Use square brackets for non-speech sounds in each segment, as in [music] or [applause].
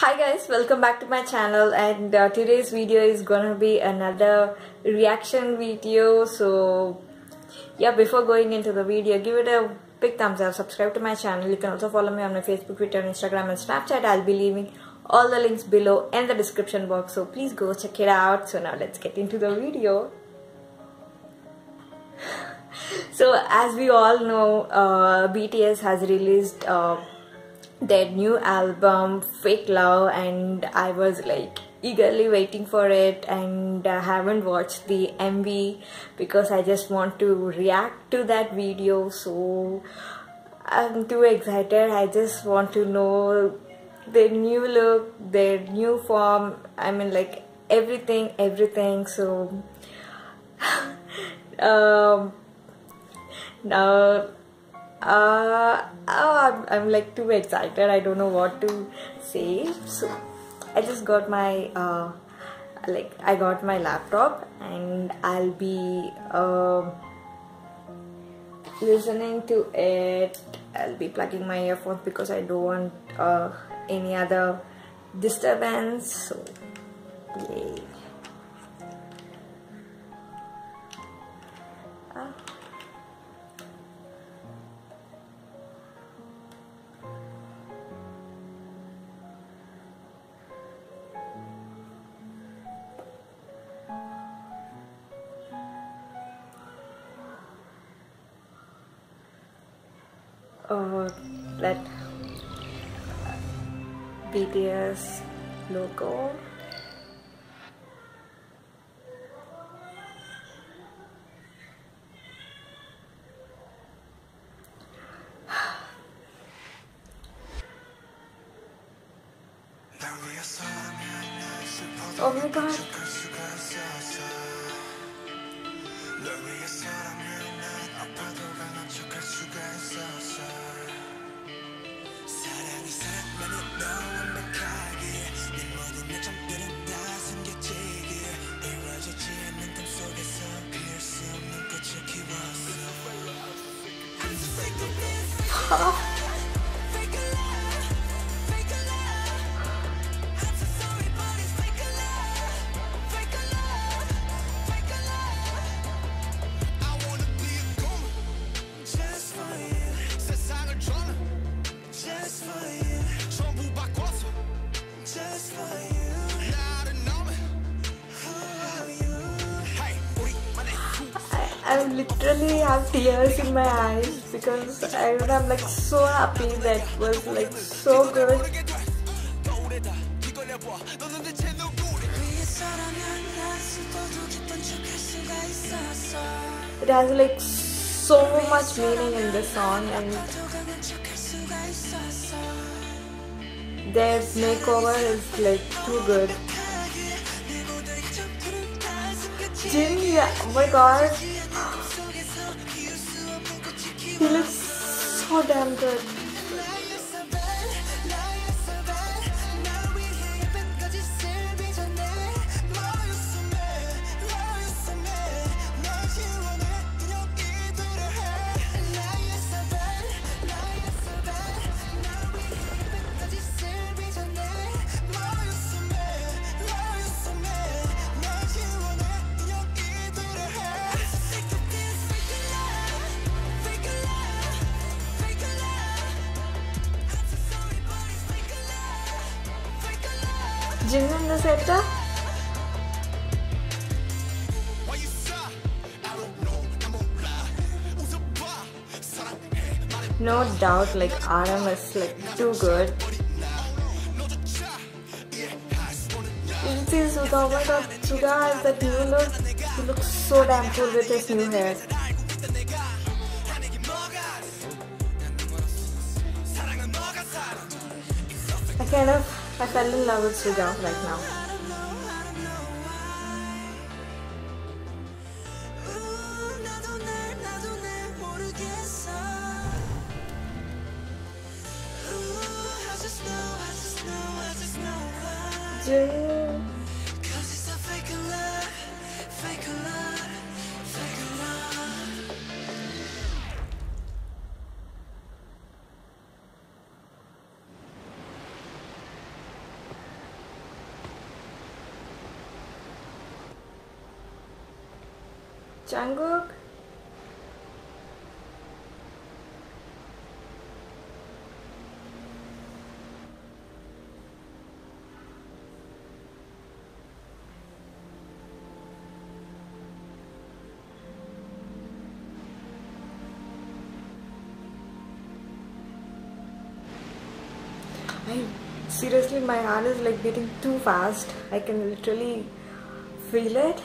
Hi guys, welcome back to my channel and uh, today's video is gonna be another reaction video so yeah before going into the video give it a big thumbs up subscribe to my channel. You can also follow me on my facebook twitter instagram and snapchat. I'll be leaving all the links below in the description box so please go check it out. So now let's get into the video. [laughs] So as we all know uh, bts has released uh, their new album fake love and i was like eagerly waiting for it and i haven't watched the mv because i just want to react to that video so i'm too excited. I just want to know their new look their new form i mean like everything everything so [laughs] um now uh, oh, I'm, I'm like too excited. I don't know what to say. So i just got my uh, like i got my laptop and i'll be uh, listening to it. I'll be plugging my earphones because i don't want uh, any other disturbance. So yay. Ah. Uh, that BTS logo. [sighs] Oh my god. I, [laughs] I literally have tears in my eyes because I don't know, I'm like so happy that was like so good. It has like so much meaning in the song and their makeover is like too good. Jin, yeah, oh my god. He looks so damn good. Jin in the setup. No doubt, like RM is like too good. Can see Suga, oh my god, Suga has that new look. He looks so damn cool with his new hair. I kind of, I fell in love with Suga right now. Jin. Jungkook. Seriously my heart is like beating too fast. I can literally feel it.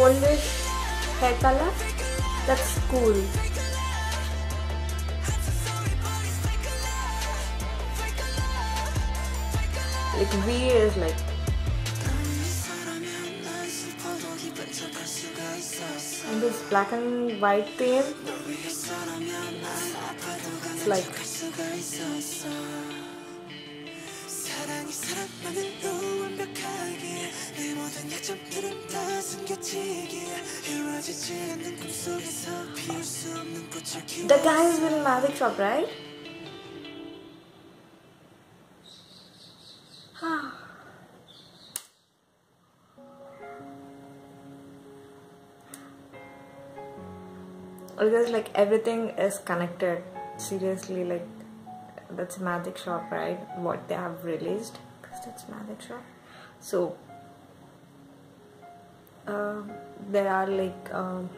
Goldish hair color. That's cool. Like V is like and this black and white theme it's like 모든 약점들은 다 숨겨지기에 이루어지지 않는 꿈속에서 피울 수 없는 꽃을 키워 the guy is in magic shop right because like everything is connected seriously like that's magic shop right what they have released because that's magic shop so uh, there are like um,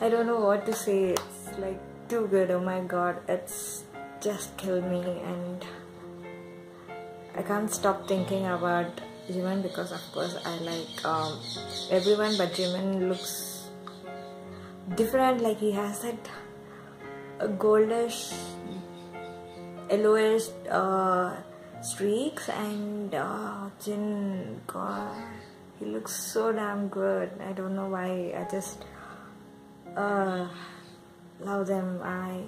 I don't know what to say. It's like too good. Oh my god, it's just killed me, and I can't stop thinking about Jimin because, of course, I like um, everyone, but Jimin looks different. Like he has that uh, goldish, yellowish uh, streaks, and uh, Jin, God, he looks so damn good. I don't know why. I just uh, love them. I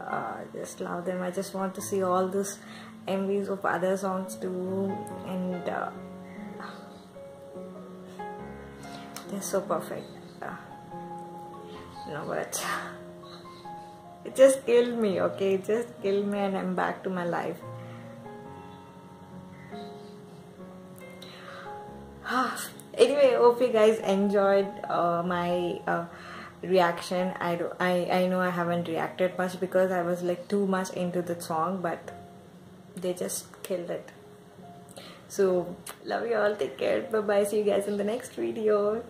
uh, just love them. I just want to see all those MVs of other songs too, and uh, they're so perfect. Uh, no, but [laughs] it just killed me. Okay, it just killed me, and I'm back to my life. Anyway hope you guys enjoyed uh, my uh, reaction. I, do, I i know i haven't reacted much because i was like too much into the song but they just killed it. So love you all. Take care. Bye bye see you guys in the next video